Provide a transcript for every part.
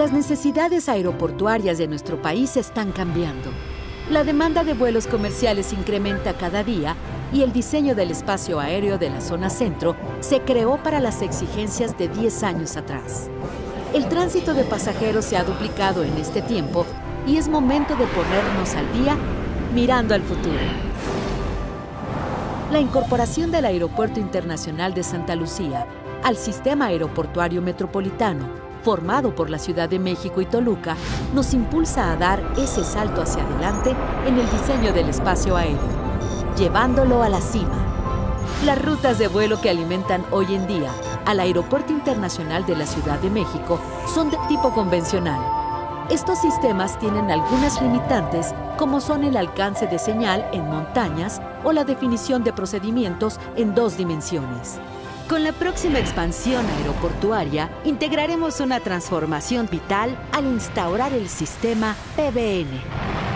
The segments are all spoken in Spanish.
Las necesidades aeroportuarias de nuestro país están cambiando. La demanda de vuelos comerciales incrementa cada día y el diseño del espacio aéreo de la zona centro se creó para las exigencias de 10 años atrás. El tránsito de pasajeros se ha duplicado en este tiempo y es momento de ponernos al día mirando al futuro. La incorporación del Aeropuerto Internacional de Santa Lucía al sistema aeroportuario metropolitano, formado por la Ciudad de México y Toluca, nos impulsa a dar ese salto hacia adelante en el diseño del espacio aéreo, llevándolo a la cima. Las rutas de vuelo que alimentan hoy en día al Aeropuerto Internacional de la Ciudad de México son de tipo convencional. Estos sistemas tienen algunas limitantes como son el alcance de señal en montañas o la definición de procedimientos en dos dimensiones. Con la próxima expansión aeroportuaria, integraremos una transformación vital al instaurar el sistema PBN,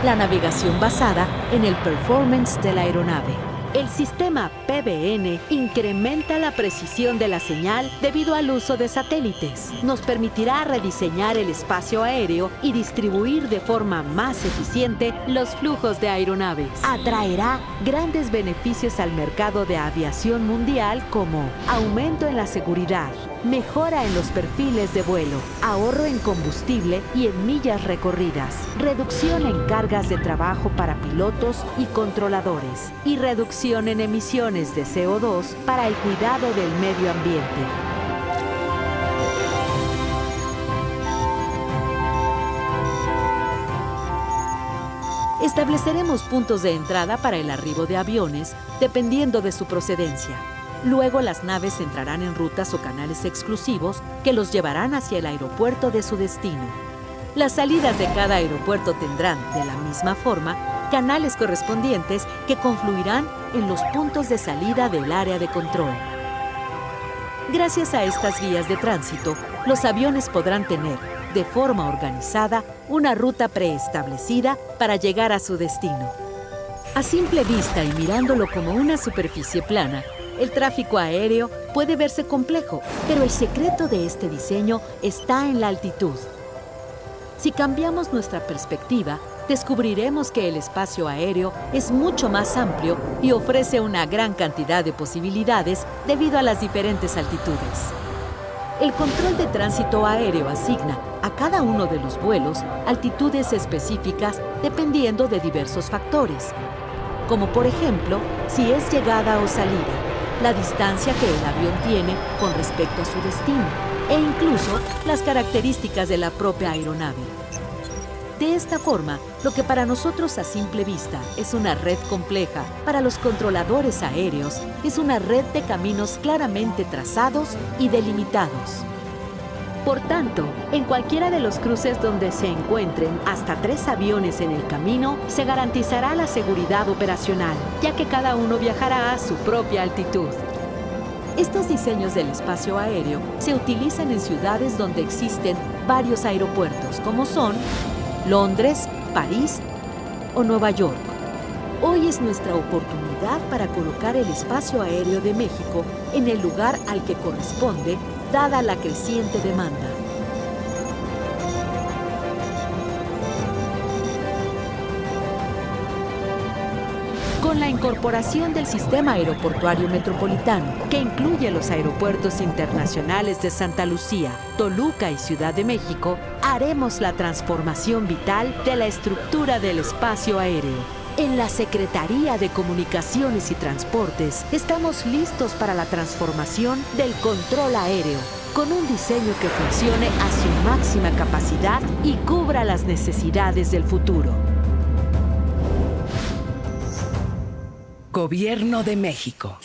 la navegación basada en el performance de la aeronave. El sistema PBN incrementa la precisión de la señal debido al uso de satélites. Nos permitirá rediseñar el espacio aéreo y distribuir de forma más eficiente los flujos de aeronaves. Atraerá grandes beneficios al mercado de aviación mundial como aumento en la seguridad, mejora en los perfiles de vuelo, ahorro en combustible y en millas recorridas, reducción en cargas de trabajo para pilotos y controladores y reducción en emisiones de CO2 para el cuidado del medio ambiente. Estableceremos puntos de entrada para el arribo de aviones dependiendo de su procedencia Luego las naves entrarán en rutas o canales exclusivos que los llevarán hacia el aeropuerto de su destino. Las salidas de cada aeropuerto tendrán, de la misma forma, canales correspondientes que confluirán en los puntos de salida del área de control. Gracias a estas vías de tránsito, los aviones podrán tener, de forma organizada, una ruta preestablecida para llegar a su destino. A simple vista y mirándolo como una superficie plana, el tráfico aéreo puede verse complejo, pero el secreto de este diseño está en la altitud. Si cambiamos nuestra perspectiva, descubriremos que el espacio aéreo es mucho más amplio y ofrece una gran cantidad de posibilidades debido a las diferentes altitudes. El control de tránsito aéreo asigna a cada uno de los vuelos altitudes específicas dependiendo de diversos factores, como por ejemplo si es llegada o salida, la distancia que el avión tiene con respecto a su destino e incluso las características de la propia aeronave. De esta forma, lo que para nosotros a simple vista es una red compleja, para los controladores aéreos es una red de caminos claramente trazados y delimitados. Por tanto, en cualquiera de los cruces donde se encuentren hasta tres aviones en el camino, se garantizará la seguridad operacional, ya que cada uno viajará a su propia altitud. Estos diseños del espacio aéreo se utilizan en ciudades donde existen varios aeropuertos, como son Londres, París o Nueva York. Hoy es nuestra oportunidad para colocar el espacio aéreo de México en el lugar al que corresponde dada la creciente demanda. Con la incorporación del sistema aeroportuario metropolitano, que incluye los aeropuertos internacionales de Santa Lucía, Toluca y Ciudad de México, haremos la transformación vital de la estructura del espacio aéreo en la Secretaría de Comunicaciones y Transportes estamos listos para la transformación del control aéreo, con un diseño que funcione a su máxima capacidad y cubra las necesidades del futuro. Gobierno de México.